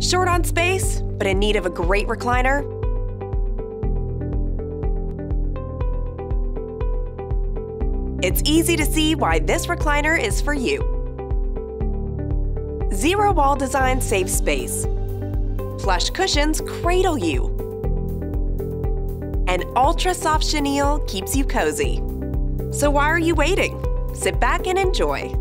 Short on space, but in need of a great recliner? It's easy to see why this recliner is for you. Zero wall design saves space. Plush cushions cradle you. An ultra soft chenille keeps you cozy. So why are you waiting? Sit back and enjoy.